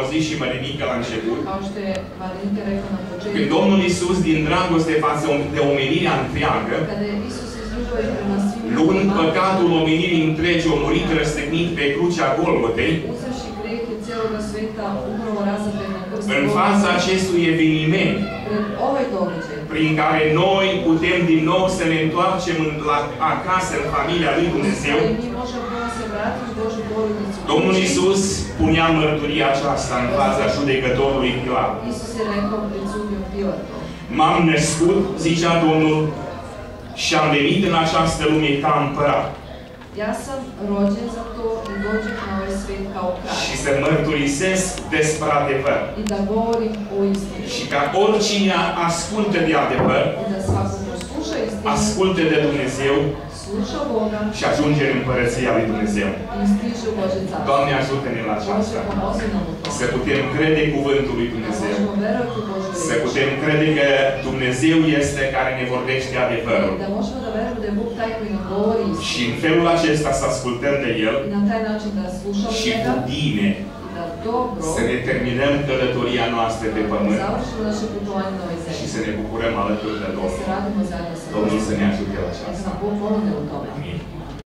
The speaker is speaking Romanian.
o zi și Mărinică la început, Kao što je Marinika rekla na când početku, Domnul Isus, din dragoste față de omenirea întreagă, kada je Isus iz ljubavi prema svim luând ljudima, păcatul omenirii întregi, a murit răstignit pe crucea Golgotei, uzevši grehe cijeloga sveta, upravo razapet na krstu în fața Golgota, acestui eveniment, pred ovaj događaj, prin care noi putem din nou să ne întoarcem în, la, acasă, în familia lui Dumnezeu, ali mi možemo ponovno se vratiti u Božju porodicu. Domnul kući. Isus punea mărturia aceasta în fața judecătorului Pilat. Isus je rekao pred sudnjom Pilatom. M-am născut, zicea Domnul, și am venit în această lume ca împărat. Ja sam rođen za to i dođem na ovaj svet kao Și kralj. să mărturisesc despre adevăr. I da govorim o istini. Și ca oricine ascultă de adevăr, I da svako ko sluša istinu, ascultă de Dumnezeu sluša Boga și ajunge în Împărăția lui Dumnezeu. i stiže u Bože carstvo. Doamne, ajută-ne la Bože, aceasta. pomozi nam u tome. Să putem crede cuvântul lui Da Dumnezeu. možemo verovati u Božju Să reč. putem crede că Dumnezeu este care ne vorbește adevărul. Da možemo da verujemo da je Bog taj koji nam govori Și istinu. în felul acesta să ascultăm de El I na taj način da slušamo și njega cu bine i da dobro să ne terminăm călătoria noastră pe pământ završimo naše putovanje na ovoj și zemlji. să ne bucurăm alături de Da se Domnul. radimo zajedno sa Domnul Božim. să ne ajute la Neka aceasta. nam Bog pomogne u tome. Amin.